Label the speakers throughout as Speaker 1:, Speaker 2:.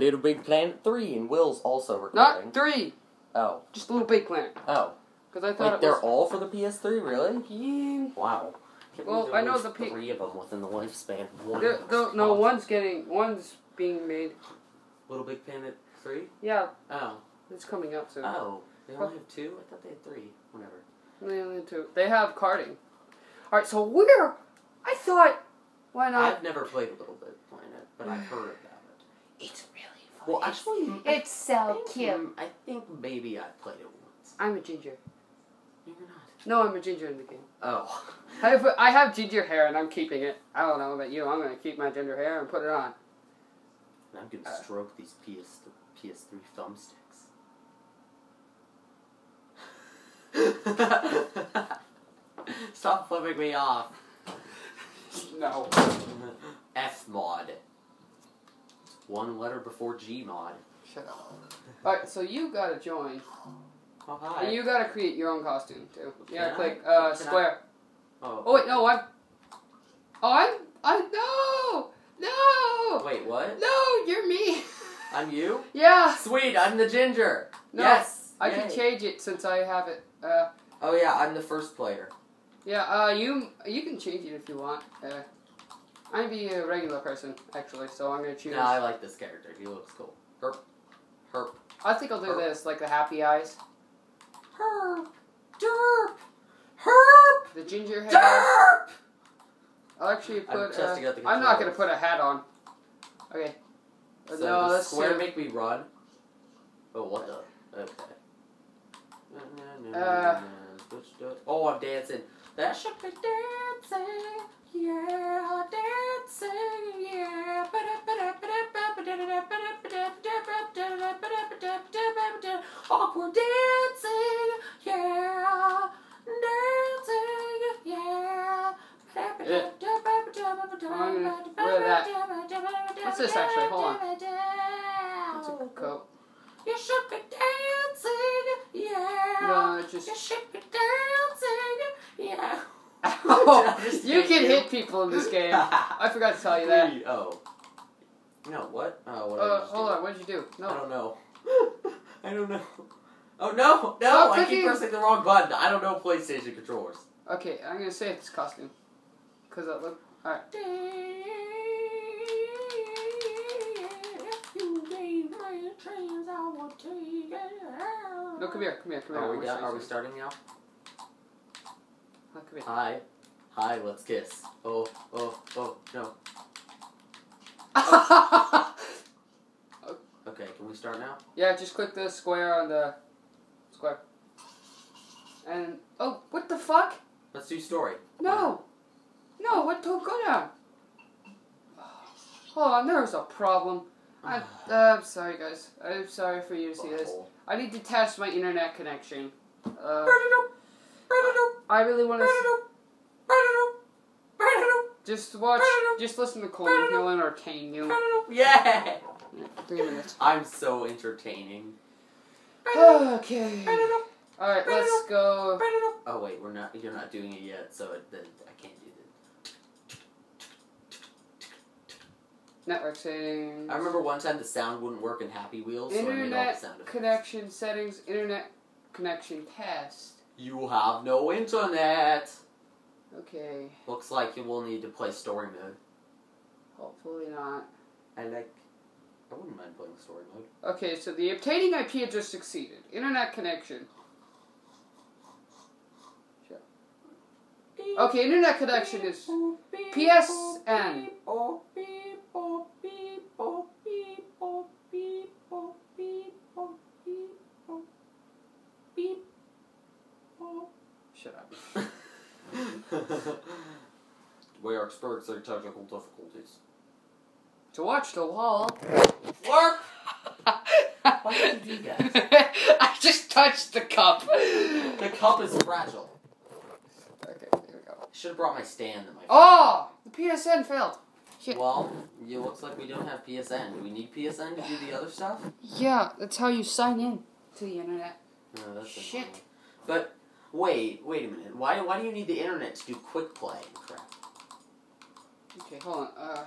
Speaker 1: Little Big Planet 3, and Will's also recording.
Speaker 2: Not three.
Speaker 1: Oh.
Speaker 2: Just Little Big Planet.
Speaker 1: Oh.
Speaker 2: Because I thought
Speaker 1: Like, they're
Speaker 2: was.
Speaker 1: all for the PS3, really?
Speaker 2: Yeah.
Speaker 1: Wow. Can't
Speaker 2: Well, I know the P-
Speaker 1: three of them within the lifespan. of One
Speaker 2: There- there- no, one's getting. One's being made.
Speaker 1: Little Big Planet 3?
Speaker 2: Yeah,
Speaker 1: Oh.
Speaker 2: it's coming up soon.
Speaker 1: Oh. They only have two? I thought they had three. Whatever.
Speaker 2: They only have two. They have karting. Alright, so we're. I thought. Why not?
Speaker 1: Uh, I've never played Little Big Planet, but I've heard about it.
Speaker 2: It's really fun.
Speaker 1: Well, actually, I
Speaker 3: It's so
Speaker 1: think,
Speaker 3: cute.
Speaker 1: I think maybe I played it once.
Speaker 2: I'm a ginger.
Speaker 1: You're not.
Speaker 2: No, I'm a ginger in the game.
Speaker 1: Oh.
Speaker 2: I have, I have ginger hair and I'm keeping it. I don't know about you. I'm going to keep my ginger hair and put it on.
Speaker 1: And I'm gonna
Speaker 2: Uh.
Speaker 1: stroke these PS PS3 thumbsticks. Stop flipping me off.
Speaker 2: No.
Speaker 1: F mod. One letter before G mod.
Speaker 2: Shut up. Alright, so you gotta join.
Speaker 1: Oh hi.
Speaker 2: And you gotta create your own costume too. You gotta
Speaker 1: Can I?
Speaker 2: click uh,
Speaker 1: Can I?
Speaker 2: square.
Speaker 1: oh.
Speaker 2: Oh wait, no, I'm. Oh, I'm. I no, no,
Speaker 1: Wait, what?
Speaker 2: no. You're me.
Speaker 1: I'm you?
Speaker 2: yeah.
Speaker 1: Sweet, I'm the ginger.
Speaker 2: No,
Speaker 1: yes.
Speaker 2: I
Speaker 1: Yay.
Speaker 2: can change it since I have it. Uh,
Speaker 1: Oh yeah, I'm the first player.
Speaker 2: yeah. Uh, you you can change it if you want. Uh, I'm be a regular person actually, so I'm gonna choose.
Speaker 1: No, I like this character. He looks cool. Herp. Herp.
Speaker 2: I think I'll do
Speaker 1: Herp.
Speaker 2: this, like the happy eyes,
Speaker 1: Herp. Derp. Herp.
Speaker 2: the ginger hair.
Speaker 1: Derp.
Speaker 2: I'll actually
Speaker 1: I'm
Speaker 2: uh,
Speaker 1: the
Speaker 2: I'm not gonna put a hat on. Okay. Uh,
Speaker 1: So
Speaker 2: no,
Speaker 1: does
Speaker 2: let's
Speaker 1: square make me run? Oh, what the? Okay.
Speaker 2: Uh.
Speaker 1: oh, I'm dancing. That should be dancing. Yeah, dancing. Yeah. Awkward dancing. Yeah. Dancing. Yeah.
Speaker 2: What's this actually? Hold on. It's a coat.
Speaker 1: You should be dancing, yeah.
Speaker 2: No, just.
Speaker 1: You should be dancing, yeah. Did I just
Speaker 2: you can hit people in this game. I forgot to tell you that.
Speaker 1: Three, Oh. No, what? Oh, what
Speaker 2: Uh, hold
Speaker 1: do?
Speaker 2: on, what did you do? No.
Speaker 1: I don't know. I don't know. Oh no, no!
Speaker 2: Stop
Speaker 1: I keep pressing the wrong button. I don't know PlayStation controllers.
Speaker 2: Okay, I'm gonna save this costume. Cause I look. Alright. No, come here, come here, come here.
Speaker 1: Are we,
Speaker 2: wanna
Speaker 1: done?
Speaker 2: show
Speaker 1: Are we starting now?
Speaker 2: Oh, come here.
Speaker 1: Hi. Hi, let's kiss. Oh, oh, oh, no. Okay, can we start now?
Speaker 2: yeah, just click the square on the square. And oh, what the fuck?
Speaker 1: Let's do story.
Speaker 2: No, no, what don't go down? Hold on, there's a problem. I, uh, I'm sorry, guys. I'm sorry for you to see this. I need to test my internet connection. Uh, I really want to just watch, just listen to Cole. He'll entertain you.
Speaker 1: Yeah!
Speaker 2: Three minutes.
Speaker 1: I'm so entertaining.
Speaker 2: Okay. All right, let's go.
Speaker 1: Oh wait, we're not. You're not doing it yet, so it, then I can't do this.
Speaker 2: Network settings.
Speaker 1: I remember one time the sound wouldn't work in Happy Wheels, so I made all the
Speaker 2: Internet
Speaker 1: sound effects.
Speaker 2: connection settings. Internet connection test.
Speaker 1: You have no internet.
Speaker 2: Okay.
Speaker 1: Looks like you will need to play story mode.
Speaker 2: Hopefully not.
Speaker 1: I like. I wouldn't mind playing story mode.
Speaker 2: Okay, so the obtaining IP address succeeded. Internet connection. Okay, internet connection is PSN.
Speaker 1: we are experiencing technical difficulties.
Speaker 2: To watch the wall.
Speaker 1: Work! Why did you do that?
Speaker 2: I just touched the cup.
Speaker 1: The cup is fragile.
Speaker 2: Okay, here we go.
Speaker 1: Should have brought my stand and my.
Speaker 2: Oh, the PSN failed. shit.
Speaker 1: Well, it looks like we don't have PSN. Do we need PSN to do the other stuff?
Speaker 2: Yeah, that's how you sign in to the internet.
Speaker 1: No, that's
Speaker 2: Shit.
Speaker 1: annoying. But wait, wait a minute. Why why do you need the internet to do quick play and crap?
Speaker 2: Okay, hold on. Uh,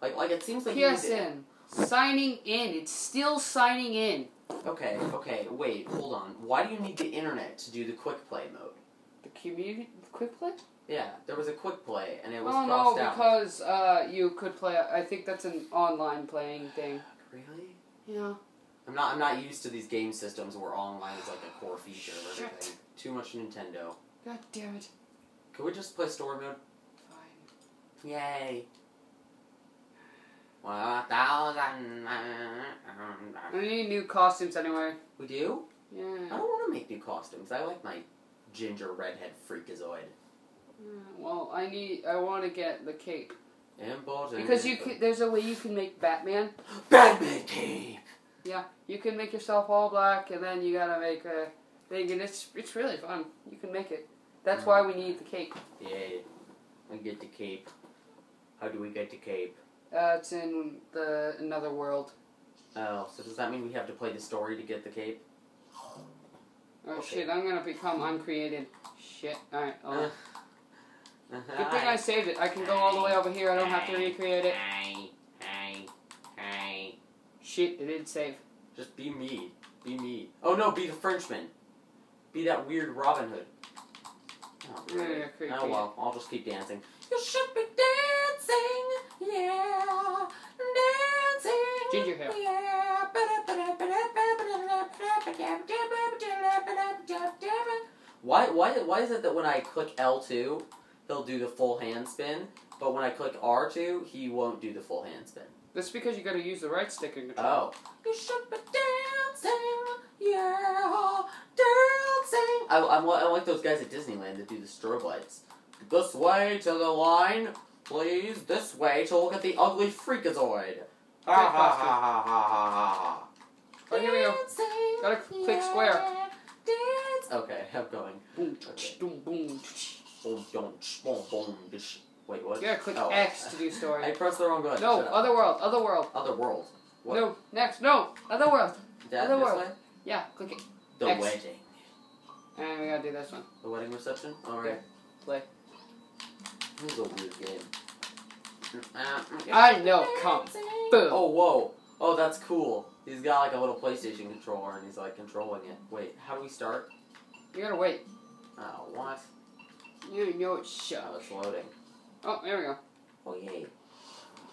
Speaker 1: Like like it seems like you need the-
Speaker 2: PSN. Signing in. It's still signing in.
Speaker 1: Okay, okay, wait, hold on. Why do you need the internet to do the quick play mode?
Speaker 2: The community quick play?
Speaker 1: Yeah, there was a quick play and it was
Speaker 2: Oh no, because uh, you could play. I think that's an online playing thing.
Speaker 1: Really?
Speaker 2: Yeah.
Speaker 1: I'm not. I'm not used to these game systems where online is like a core feature of
Speaker 2: Shit.
Speaker 1: Too much Nintendo.
Speaker 2: God damn it.
Speaker 1: Can we just play story mode?
Speaker 2: Fine.
Speaker 1: Yay!
Speaker 2: I need new costumes anyway.
Speaker 1: We do?
Speaker 2: Yeah.
Speaker 1: I don't want to make new costumes. I like my ginger redhead freakazoid.
Speaker 2: Yeah, Well, I need. I want to get the cape
Speaker 1: Important.
Speaker 2: because you can. There's a way you can make Batman.
Speaker 1: Batman cape.
Speaker 2: Yeah, you can make yourself all black, and then you gotta make a thing, and it's it's really fun. You can make it. That's why we need the cape.
Speaker 1: Yeah, We get the cape. How do we get the cape?
Speaker 2: Uh, it's in the another world.
Speaker 1: Oh, so does that mean we have to play the story to get the cape?
Speaker 2: Oh
Speaker 1: Okay.
Speaker 2: shit! I'm gonna become uncreated. Shit. All right.
Speaker 1: Good
Speaker 2: Good thing I saved it. I can go all the way over here. I don't have to recreate it.
Speaker 1: Hey, hey, hey.
Speaker 2: Shit! It didn't save.
Speaker 1: Just be me. Be me. Oh no, be the Frenchman. Be that weird Robin Hood. Oh, really?
Speaker 2: yeah,
Speaker 1: oh well, I'll just keep dancing. You should be dancing, yeah, dancing.
Speaker 2: Ginger hair. Yeah.
Speaker 1: Why, why, why is it that when I click L2, he'll do the full hand spin, but when I click R2, he won't do the full hand spin?
Speaker 2: That's because you gotta use the right stick and control.
Speaker 1: Oh. You should be dancing, yeah, dancing. I, I'm, li- I like those guys at Disneyland that do the strobe lights. This way to the line, please. This way to look at the ugly freakazoid. Ha ha ha ha ha ha ha.
Speaker 2: Oh, here we go. Gotta click square.
Speaker 1: Dance. Okay, I'm going.
Speaker 2: Boom,
Speaker 1: Okay.
Speaker 2: boom, boom.
Speaker 1: Boom, boom, boom, boom. dish. Wait, what?
Speaker 2: You gotta click
Speaker 1: Oh.
Speaker 2: X to do story.
Speaker 1: I pressed the wrong button.
Speaker 2: No, other world, other world.
Speaker 1: Other world. What?
Speaker 2: No, next, no, other world.
Speaker 1: That
Speaker 2: other world.
Speaker 1: way?
Speaker 2: Yeah, click it.
Speaker 1: The
Speaker 2: X.
Speaker 1: wedding.
Speaker 2: And we gotta do this one.
Speaker 1: The wedding reception? Alright.
Speaker 2: play.
Speaker 1: This is a weird game. Uh,
Speaker 2: I know, come. Boom.
Speaker 1: Oh, whoa. Oh, that's cool. He's got like a little PlayStation controller and he's like controlling it. Wait, how do we start?
Speaker 2: You gotta wait.
Speaker 1: Oh, what?
Speaker 2: You know it
Speaker 1: Oh, it's loading.
Speaker 2: Oh, there we go.
Speaker 1: Oh, yay.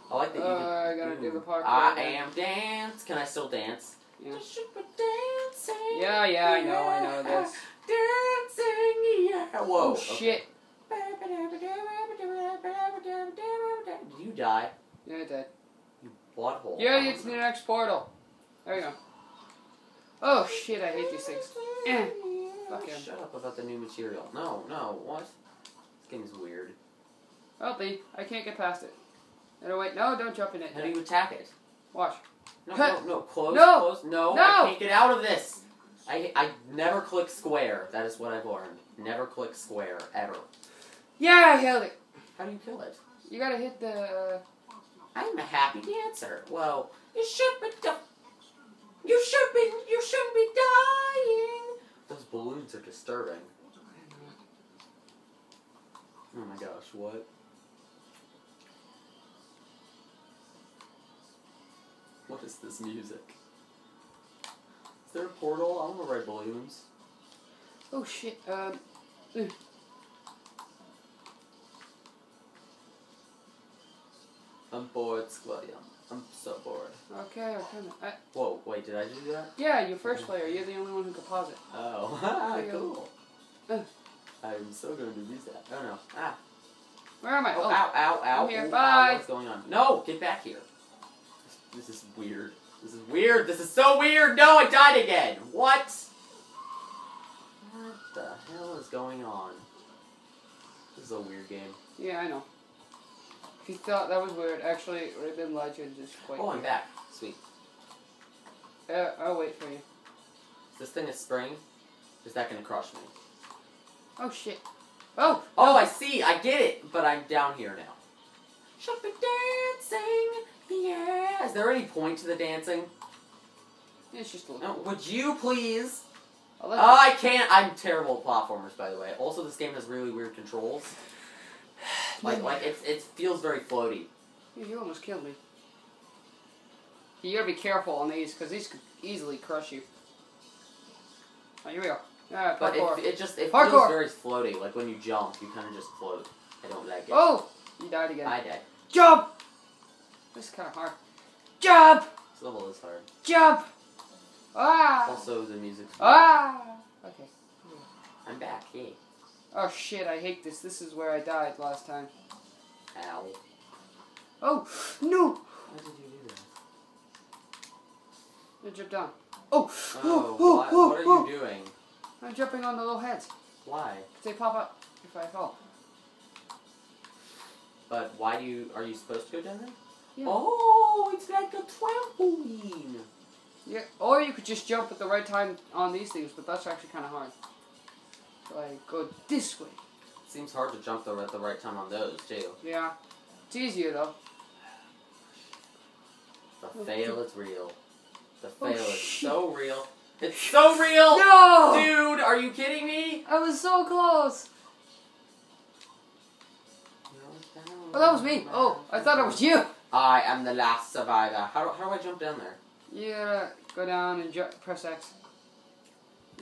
Speaker 1: I like that you
Speaker 2: Uh. I gotta do the parkour
Speaker 1: I
Speaker 2: again.
Speaker 1: am dance. Can I still dance?
Speaker 2: Yeah.
Speaker 1: You should be dancing.
Speaker 2: Yeah, yeah, I know, I know this.
Speaker 1: Dancing, yeah. Whoa.
Speaker 2: Oh
Speaker 1: okay.
Speaker 2: shit.
Speaker 1: Did you die?
Speaker 2: Yeah, it did.
Speaker 1: You butthole.
Speaker 2: Yeah, it's the next portal. There we go. Oh shit, I hate these things. Eh. Fuck him.
Speaker 1: Shut up about the new material. No, no, what? This game is weird.
Speaker 2: Help me. I can't get past it. No, wait, no, don't jump in it.
Speaker 1: How do you attack it?
Speaker 2: Watch.
Speaker 1: No, no, no, close,
Speaker 2: No.
Speaker 1: close. No,
Speaker 2: No.
Speaker 1: I can't get out of this. I, I never click square. That is what I've learned. Never click square, ever.
Speaker 2: Yeah, I held it.
Speaker 1: How do you kill it?
Speaker 2: You gotta hit the. Uh,
Speaker 1: I'm a happy dancer. Well, you should be. Di- you should be. You shouldn't be dying. Those balloons are disturbing. Oh my gosh, what? Is this music? Is there a portal? I want to ride balloons.
Speaker 2: oh shit. Um.
Speaker 1: I'm bored, Squilliam. I'm so bored.
Speaker 2: Okay, okay. I,
Speaker 1: Whoa, wait, did I do that?
Speaker 2: yeah, you first player. You're the only one who can pause it.
Speaker 1: Oh, cool.
Speaker 2: Uh.
Speaker 1: I'm so going to use that. Oh no. Ah.
Speaker 2: Where am I?
Speaker 1: Oh,
Speaker 2: Oh,
Speaker 1: ow, ow, ow.
Speaker 2: I'm here. Bye.
Speaker 1: Ow, what's going on? No, get back here. This, this is weird. This is weird. This is so weird. No, I died again. What? What the hell is going on? This is a weird game.
Speaker 2: yeah, I know. If you thought that was weird, actually, Rayman Legends is quite.
Speaker 1: Oh, I'm
Speaker 2: weird.
Speaker 1: back. Sweet.
Speaker 2: Uh, I'll wait for you.
Speaker 1: Is this thing a spring? Is that going to crush me?
Speaker 2: Oh shit. Oh.
Speaker 1: Oh, I see. I get it. But I'm down here now. Should be dancing. Yeah. Is there any point to the dancing?
Speaker 2: It's just a
Speaker 1: No,
Speaker 2: little.
Speaker 1: would you please?
Speaker 2: Oh, I'll
Speaker 1: Oh, I can't. I'm terrible at platformers, by the way. Also, this game has really weird controls. Like, like it, it feels very floaty.
Speaker 2: you, almost killed me. You gotta be careful on these because these could easily crush you. Oh, here we go. Yeah,
Speaker 1: But it, it just it
Speaker 2: Parkour.
Speaker 1: feels very floaty. Like when you jump, you kind of just float. I don't like it.
Speaker 2: Oh, you died again.
Speaker 1: I died.
Speaker 2: Jump. This is kind of hard. Jump,
Speaker 1: This level is hard.
Speaker 2: jump. Ah.
Speaker 1: Also, the music.
Speaker 2: Ah. Okay.
Speaker 1: I'm back. Hey.
Speaker 2: Oh shit! I hate this. This is where I died last time.
Speaker 1: Ow.
Speaker 2: Oh no!
Speaker 1: Why did you do that?
Speaker 2: I jumped down. Oh!
Speaker 1: Oh,
Speaker 2: oh,
Speaker 1: why,
Speaker 2: oh,
Speaker 1: what are
Speaker 2: oh.
Speaker 1: you doing?
Speaker 2: I'm jumping on the little heads.
Speaker 1: Why?
Speaker 2: They pop up if I fall.
Speaker 1: But why do you? Are you supposed to go down there?
Speaker 2: Yeah.
Speaker 1: Oh, it's like a trampoline.
Speaker 2: Yeah. Or you could just jump at the right time on these things, but that's actually kind of hard. So I go this way.
Speaker 1: Seems hard to jump though at the right time on those too.
Speaker 2: Yeah. It's easier though.
Speaker 1: The fail is real. The
Speaker 2: Oh,
Speaker 1: fail is so real. It's so real.
Speaker 2: No!
Speaker 1: Dude, are you kidding me?
Speaker 2: I was so close. Oh, that was me. Oh, I thought it was you.
Speaker 1: I am the last survivor. How do, how do I jump down there?
Speaker 2: You gotta go down and ju- press X.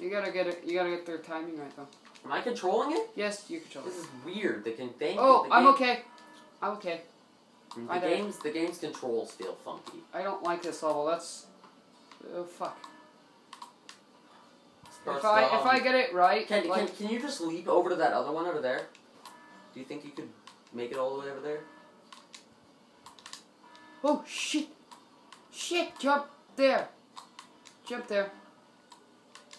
Speaker 2: You gotta get it. You gotta get their timing right though.
Speaker 1: Am I controlling it?
Speaker 2: Yes, you control
Speaker 1: This
Speaker 2: it.
Speaker 1: is weird. The can they,
Speaker 2: Oh,
Speaker 1: the
Speaker 2: I'm okay. I'm okay.
Speaker 1: Mm, the
Speaker 2: I don't-
Speaker 1: games, the game's controls feel funky.
Speaker 2: I don't like this level. That's. Oh fuck. If I if I get it right,
Speaker 1: Can,
Speaker 2: like
Speaker 1: can, can you just leap over to that other one over there? Do you think you could make it all the way over there?
Speaker 2: Oh shit, shit, jump there, jump there,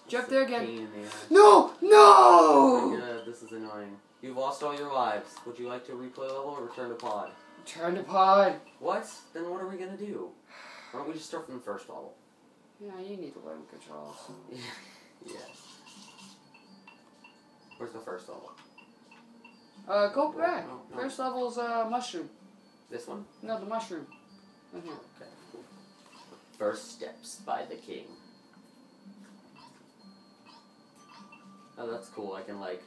Speaker 2: jump there again.
Speaker 1: pain.
Speaker 2: No,
Speaker 1: Oh
Speaker 2: no.
Speaker 1: my god, this is annoying. You've lost all your lives. Would you like to replay level or return to pod?
Speaker 2: Return to pod.
Speaker 1: What? Then what are we gonna do? Why don't we just start from the first level?
Speaker 2: Yeah, you need to learn controls.
Speaker 1: yeah. Where's the first level?
Speaker 2: Uh, go back.
Speaker 1: no, no.
Speaker 2: First level's uh mushroom.
Speaker 1: This one?
Speaker 2: No, the mushroom. Here.
Speaker 1: Okay. First steps by the king. Oh, that's cool. I can like.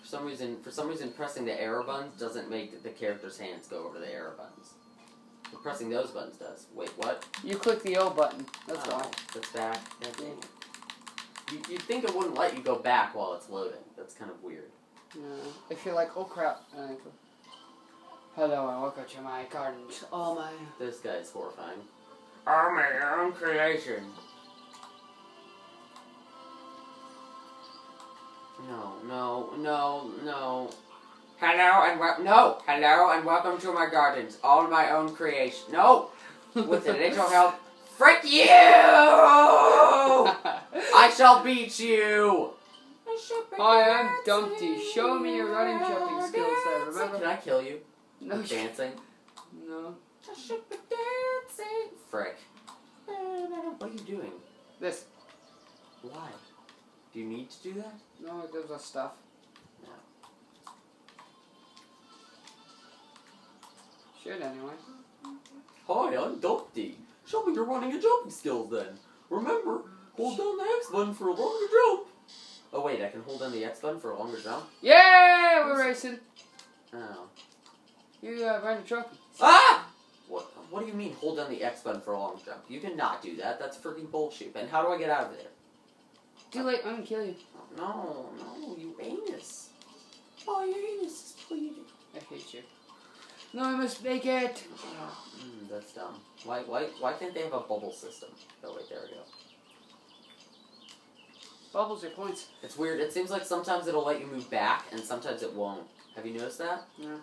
Speaker 1: For some reason, for some reason, pressing the arrow buttons doesn't make the character's hands go over the arrow buttons. But pressing those buttons does. Wait, what?
Speaker 2: You click the O button. That's
Speaker 1: oh,
Speaker 2: why.
Speaker 1: That's back. God dang it. You, you'd think it wouldn't let you go back while it's loading. That's kind of weird.
Speaker 2: Yeah. If you're like, oh crap, and I go, hello and welcome to my gardens. Oh my.
Speaker 1: This guy's horrifying. I'm my own creation. No, no, no, no. Hello and wel- no, hello and welcome to my gardens. All my own creation. No, with a little help. Frick you! I shall beat you.
Speaker 2: Hi, I'm Dumpty. Show me your running jumping skills there, remember?
Speaker 1: Can I kill you?
Speaker 2: No,
Speaker 1: Dancing.
Speaker 2: no. I should be dancing.
Speaker 1: Frick. What are you doing?
Speaker 2: This.
Speaker 1: Why? Do you need to do that?
Speaker 2: No, it gives us stuff.
Speaker 1: No.
Speaker 2: Should anyway.
Speaker 1: Hi, I'm Dumpty. Show me your running and jumping skills then. Remember, hold down the X button for a longer jump. Oh wait, I can hold down the X button for a longer jump?
Speaker 2: Yeah, we're racing.
Speaker 1: Oh.
Speaker 2: You uh, ran a trophy.
Speaker 1: Ah! What, what do you mean hold down the X button for a long jump? You cannot do that. That's freaking bullshit. And how do I get out of there?
Speaker 2: Too late. I'm gonna kill you.
Speaker 1: No, no, you anus. Oh, your anus is bleeding.
Speaker 2: I hate you. No, I must make it.
Speaker 1: Mm, that's dumb. Why, why, why can't they have a bubble system? Oh wait, there we go.
Speaker 2: Bubbles are points.
Speaker 1: It's weird. It seems like sometimes it'll let you move back, and sometimes it won't. Have you noticed that?
Speaker 2: Yeah.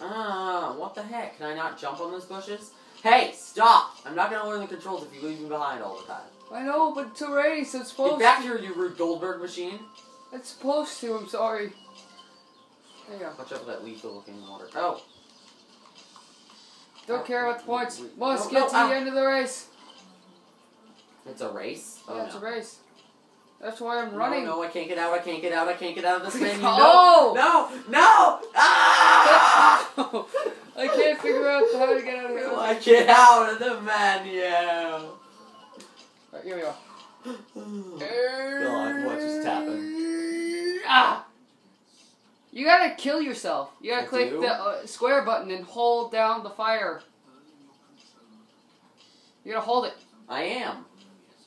Speaker 1: Ah, what the heck? Can I not jump on those bushes? Hey, stop! I'm not gonna learn the controls if you leave me behind all the time.
Speaker 2: I know, but it's a race. It's
Speaker 1: Get back
Speaker 2: to.
Speaker 1: here, you Rube Goldberg machine!
Speaker 2: It's supposed to. I'm sorry. There you go.
Speaker 1: Watch out for that lethal looking water. Oh!
Speaker 2: Don't care about the points. Must
Speaker 1: No,
Speaker 2: get
Speaker 1: no,
Speaker 2: to
Speaker 1: ow.
Speaker 2: the end of the race.
Speaker 1: It's a race? Oh
Speaker 2: yeah, it's a race. That's why I'm
Speaker 1: No,
Speaker 2: running.
Speaker 1: No, I can't get out, I can't get out, I can't get out of this menu. No! No! No! Ah!
Speaker 2: I can't figure out how to get out of here.
Speaker 1: I get out of the menu!
Speaker 2: Right, here we go.
Speaker 1: God, what just happened?
Speaker 2: Ah! You gotta kill yourself. You gotta
Speaker 1: I
Speaker 2: click
Speaker 1: do?
Speaker 2: the uh, square button and hold down the fire. You gotta hold it.
Speaker 1: I am.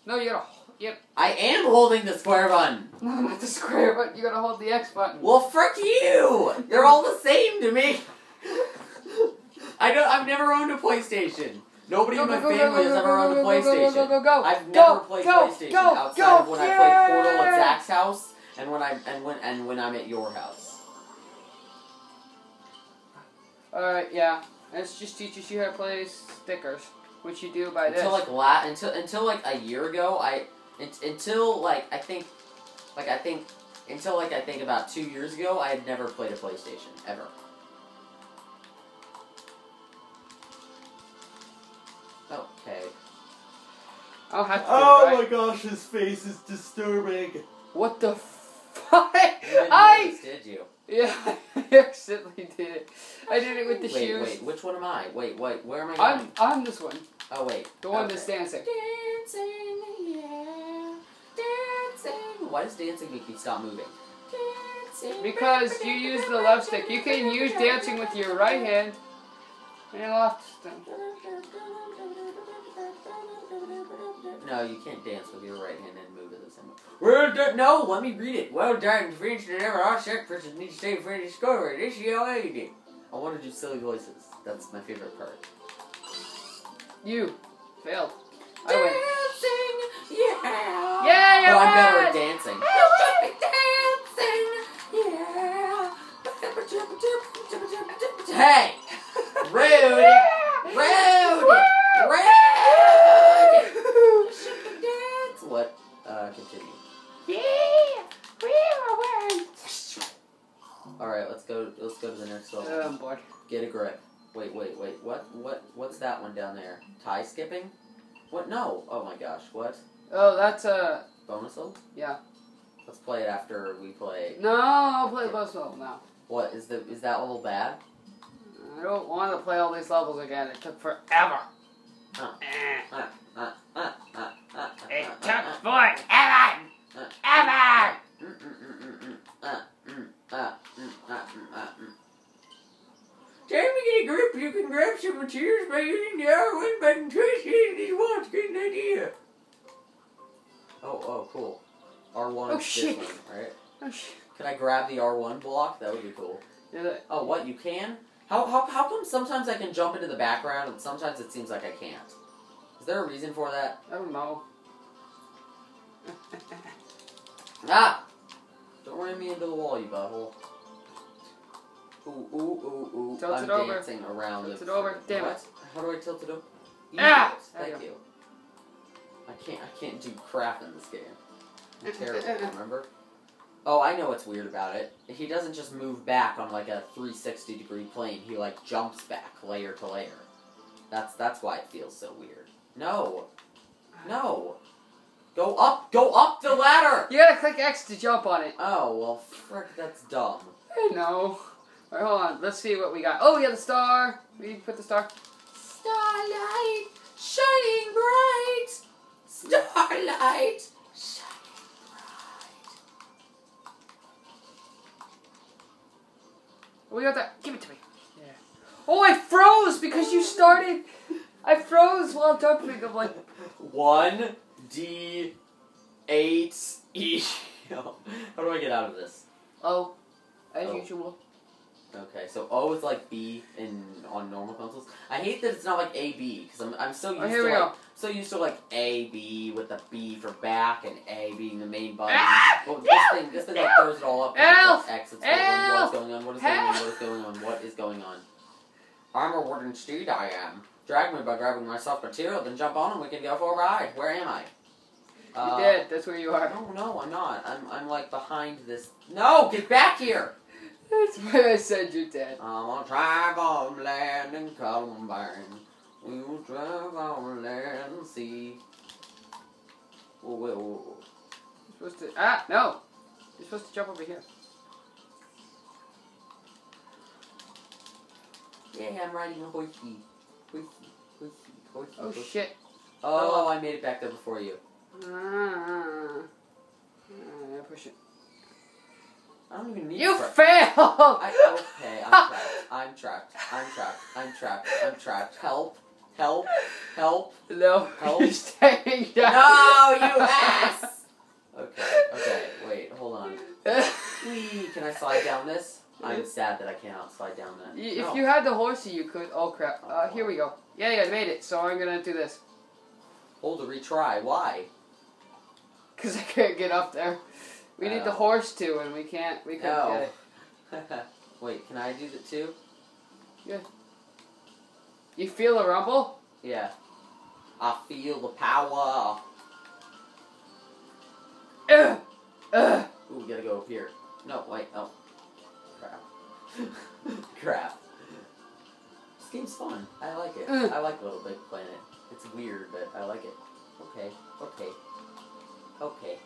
Speaker 2: No, you gotta. Yep.
Speaker 1: I am holding the square button.
Speaker 2: No, not the square button. You gotta hold the X button.
Speaker 1: Well, frick you! They're all the same to me. I don't. I've never owned a PlayStation. Nobody in my family has ever owned a
Speaker 2: Go, go,
Speaker 1: PlayStation.
Speaker 2: go, go, go.
Speaker 1: I've
Speaker 2: Go,
Speaker 1: never played
Speaker 2: go,
Speaker 1: PlayStation
Speaker 2: go,
Speaker 1: outside
Speaker 2: go.
Speaker 1: of when I played Portal at
Speaker 2: Yeah.
Speaker 1: Zach's house and when I and when and when I'm at your house.
Speaker 2: Alright, yeah. This just teaches you how to play stickers, which you do by this.
Speaker 1: Until like la- until until like a year ago, I un- until like I think like I think until like I think about two years ago, I had never played a PlayStation ever. Okay.
Speaker 2: I'll have to
Speaker 1: Oh
Speaker 2: it, right?
Speaker 1: gosh, his face is disturbing.
Speaker 2: What the fuck? I
Speaker 1: notice, did you?
Speaker 2: yeah, I accidentally did it. I did it with the
Speaker 1: wait,
Speaker 2: shoes.
Speaker 1: wait, which one am I? Wait, wait, where am I going?
Speaker 2: I'm I'm this one,
Speaker 1: oh wait,
Speaker 2: the one
Speaker 1: okay.
Speaker 2: that's dancing.
Speaker 1: Dancing, dancing. Why does dancing make me stop moving? Dancing.
Speaker 2: Because you use the left stick. You can use dancing with your right hand and left. stick.
Speaker 1: No, you can't dance with your right hand and move at the same way. Well done. No, let me read it. Well done. Finished and never all set person needs to stay for score. This is how I did. I want to do silly voices. That's my favorite part.
Speaker 2: You failed. I win.
Speaker 1: Dancing, yeah.
Speaker 2: Yeah, you
Speaker 1: Oh, I'm better at dancing. Hey! Rude! Rude! Rude! What? Uh, continue. Alright, let's go let's go to the next level.
Speaker 2: Oh boy.
Speaker 1: Get a grip. Wait, wait, wait. What what what's that one down there? Tie skipping? What no. Oh my gosh, what?
Speaker 2: Oh, that's uh.
Speaker 1: Bonus level?
Speaker 2: Yeah.
Speaker 1: Let's play it after we play
Speaker 2: No, I'll play the boss level now.
Speaker 1: what is the is that level bad?
Speaker 2: I don't want to play all these levels again. It took forever.
Speaker 1: Huh. Uh, uh, uh,
Speaker 2: It took forever. Ever.
Speaker 1: Time to get a grip, you can grab some materials by using the R1 button twice in these walls. Get an idea. Oh, oh, cool. R1
Speaker 2: Oh,
Speaker 1: is this one, right?
Speaker 2: Oh, sh-
Speaker 1: Can I grab the R1 block? That would be cool.
Speaker 2: yeah, that-
Speaker 1: Oh, what? You can? How, how, how come sometimes I can jump into the background and sometimes it seems like I can't? Is there a reason for that?
Speaker 2: I don't know.
Speaker 1: Ah! Don't ram me into the wall, you butthole. Ooh, ooh, ooh, ooh.
Speaker 2: Tilt
Speaker 1: I'm
Speaker 2: it over.
Speaker 1: dancing around
Speaker 2: Tilt it over. Damn
Speaker 1: what?
Speaker 2: it.
Speaker 1: How do I tilt it over?
Speaker 2: Ah!
Speaker 1: Yes,
Speaker 2: There you
Speaker 1: Thank you. I can't, I can't do crap in this game. I'm terrible, remember? Oh, I know what's weird about it. He doesn't just move back on like a 360 degree plane. He like jumps back layer to layer. That's that's why it feels so weird. No. No. Go up, go up the ladder.
Speaker 2: You gotta click X to jump on it.
Speaker 1: Oh, well, frick, that's dumb.
Speaker 2: I know. Alright, hold on. Let's see what we got. Oh, yeah, the star. We put the star.
Speaker 1: Starlight, shining bright. Starlight, shining bright.
Speaker 2: Oh, we got that. Give it to me. Yeah. Oh, I froze because you started. I froze while jumping. I'm like,
Speaker 1: One D eight E. How do I get out of this?
Speaker 2: oh, as
Speaker 1: Oh.
Speaker 2: usual.
Speaker 1: Okay, so O is like B in on normal pencils. I hate that it's not like A B because I'm I'm so oh, used
Speaker 2: Oh, here
Speaker 1: to
Speaker 2: we
Speaker 1: like,
Speaker 2: go.
Speaker 1: So used to like A B with the B for back and A being the main button.
Speaker 2: Ah!
Speaker 1: Well, this
Speaker 2: Help!
Speaker 1: thing this thing like throws it all up.
Speaker 2: Help!
Speaker 1: and it's like X. It's going on. What is
Speaker 2: Help!
Speaker 1: going on? What is going on? What is going on? What is going on? I'm a wooden steed. I am. Drag me by grabbing myself material, then jump on and we can go for a ride. Where am I? Uh,
Speaker 2: you did. That's where you are.
Speaker 1: No, no, I'm not. I'm, I'm like behind this. No, get back here!
Speaker 2: That's why I said you're dead.
Speaker 1: I'm gonna drive on land in Columbine. We will drive on land and sea. Whoa, whoa, whoa.
Speaker 2: You're supposed to. Ah, no. You're supposed to jump over here.
Speaker 1: Yeah, I'm riding a horsey. Horsey, horsey, horsey.
Speaker 2: Oh
Speaker 1: horsey.
Speaker 2: shit.
Speaker 1: Oh, I made it back there before you.
Speaker 2: Ah. Ah, push it.
Speaker 1: I don't even need
Speaker 2: You failed!
Speaker 1: I, okay, I'm trapped. I'm trapped. I'm trapped. I'm trapped. I'm trapped. Help! Help! Help!
Speaker 2: no,
Speaker 1: Help.
Speaker 2: you're staying down.
Speaker 1: No, you ass! Okay, okay, wait, hold on. Whee! Can I slide down this? I'm sad that I cannot slide down that.
Speaker 2: You-
Speaker 1: No.
Speaker 2: If you had the horsey, you could. Oh crap! Uh, here we go. Yeah, yeah, I made it. So I'm gonna do this
Speaker 1: Hold to retry. Why?
Speaker 2: because I can't get up there. We need the
Speaker 1: Oh.
Speaker 2: horse too, and we can't. We couldn't
Speaker 1: No.
Speaker 2: get it.
Speaker 1: wait, can I do that too?
Speaker 2: You feel the rumble?
Speaker 1: Yeah. I feel the power.
Speaker 2: Ugh. Ugh.
Speaker 1: Ooh, we gotta go up here. No, wait, oh. Crap. Crap. This game's fun. I like it.
Speaker 2: Mm.
Speaker 1: I like Little Big Planet. It's weird, but I like it. Okay, okay. Okay.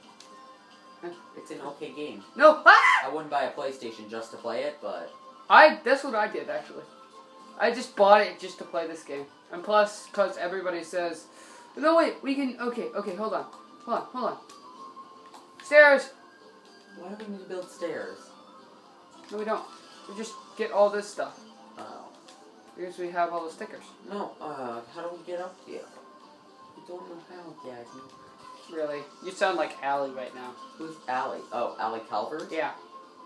Speaker 1: It's an okay game.
Speaker 2: No. Ah!
Speaker 1: I wouldn't buy a PlayStation just to play it, but
Speaker 2: I. That's what I did actually. I just bought it just to play this game, and plus, cause everybody says, "No wait, we can." Okay, okay, hold on, hold on, hold on. Stairs.
Speaker 1: why do we need to build stairs?
Speaker 2: No, we don't. We just get all this stuff
Speaker 1: Oh.
Speaker 2: because we have all the stickers.
Speaker 1: No, uh, how do we get up here? I don't know how, Daddy.
Speaker 2: Really, you sound like Allie right now.
Speaker 1: Who's Allie? Oh, Allie Calvert?
Speaker 2: Yeah,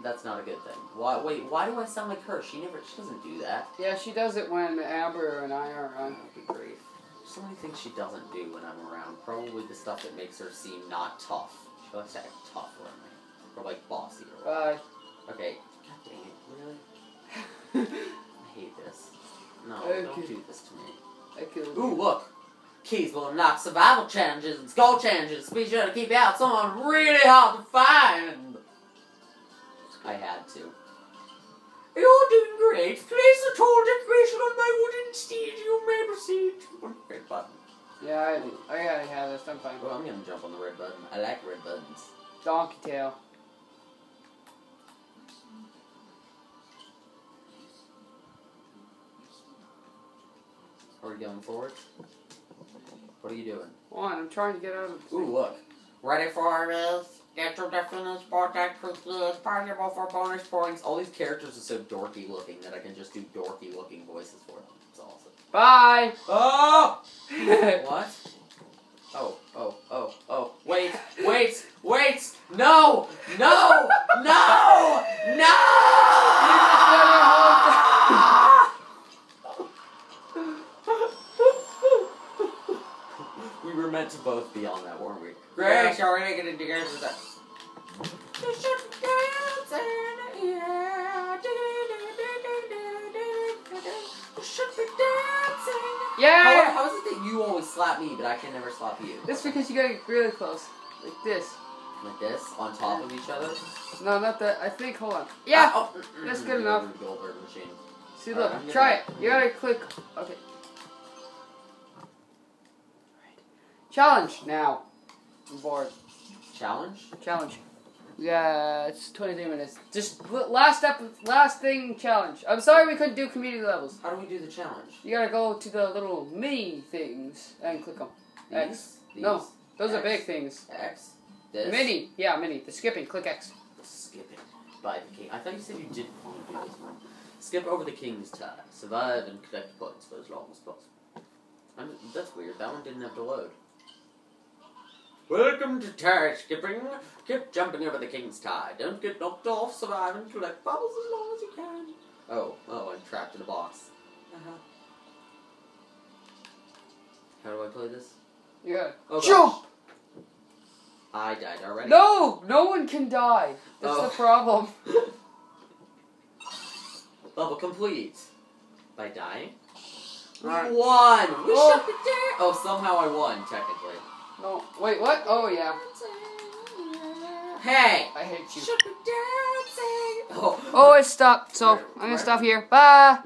Speaker 1: That's not a good thing. Why? Wait, why do I sound like her? She never. She doesn't do that.
Speaker 2: yeah, she does it when Amber and I are
Speaker 1: Oh,
Speaker 2: on.
Speaker 1: good grief. So many things she doesn't do when I'm around. Probably the stuff that makes her seem not tough. She likes to act tough around me. Or like bossy or whatever.
Speaker 2: Bye.
Speaker 1: Okay. God dang it. Really? I hate this. No,
Speaker 2: Okay.
Speaker 1: don't do this to me.
Speaker 2: I killed
Speaker 1: Ooh, look! Keys will unlock survival challenges and skull challenges. Be sure to keep out someone really hard to find. I had to. You're doing great. Place the tall decoration on my wooden steed. You may proceed. Red button.
Speaker 2: Yeah, I, do. I gotta have this. I'm fine.
Speaker 1: Well, I'm gonna jump on the red button. I like red buttons.
Speaker 2: Donkey tail.
Speaker 1: Are we going forward? What are you doing?
Speaker 2: Hold on, I'm trying to get out of the
Speaker 1: Ooh, look. Ready for this? Get your definite spot that quickly as possible for bonus points. All these characters are so dorky looking that I can just do dorky looking voices for them. It's awesome.
Speaker 2: Bye!
Speaker 1: Oh! What? Oh, oh, oh, oh. Wait, wait, wait! No! No! No! No! we were meant to both be on that, weren't we?
Speaker 2: Yeah.
Speaker 1: shall we make it into games with that? Yeah. You should be dancing. How,
Speaker 2: Yeah!
Speaker 1: how is it that you always slap me, but I can never slap you?
Speaker 2: That's because you gotta get really close. Like this.
Speaker 1: Like this, on top of each other?
Speaker 2: No, not that. I think, hold on. Yeah!
Speaker 1: Ah, oh,
Speaker 2: that's good enough.
Speaker 1: Goldberg machine.
Speaker 2: See, look.
Speaker 1: I'm gonna-
Speaker 2: Try it. You gotta click. Okay. Challenge now. I'm bored.
Speaker 1: Challenge?
Speaker 2: Challenge. Yeah, it's 23 minutes. Just last up, last thing challenge. I'm sorry we couldn't do community levels.
Speaker 1: How do we do the challenge?
Speaker 2: You gotta go to the little mini things and click them. X.
Speaker 1: These?
Speaker 2: No,
Speaker 1: These?
Speaker 2: Those are big things.
Speaker 1: X? This?
Speaker 2: Mini. Yeah, mini. The skipping. Click X.
Speaker 1: Skip it. By the king. I thought you said you didn't want to do this one. Skip over the king's tie. Survive and collect points for as long as possible. I'm, that's weird. That one didn't have to load. Welcome to tie skipping. Keep jumping over the king's tie. Don't get knocked off. Survive and collect bubbles as long as you can. Oh, oh, I'm trapped in a box. Uh-huh. How do I play this?
Speaker 2: Yeah.
Speaker 1: Oh,
Speaker 2: Jump!
Speaker 1: gosh. I died already.
Speaker 2: No! No one can die. That's
Speaker 1: Oh.
Speaker 2: the problem.
Speaker 1: Level complete. By dying? We
Speaker 2: Alright.
Speaker 1: won! We
Speaker 2: Oh.
Speaker 1: shut the door! Oh, somehow I won, technically.
Speaker 2: No. Wait, what? Oh, yeah.
Speaker 1: Hey!
Speaker 2: I hate you.
Speaker 1: Should be dancing! Oh,
Speaker 2: Oh, it stopped. So, I'm gonna stop here. Bye!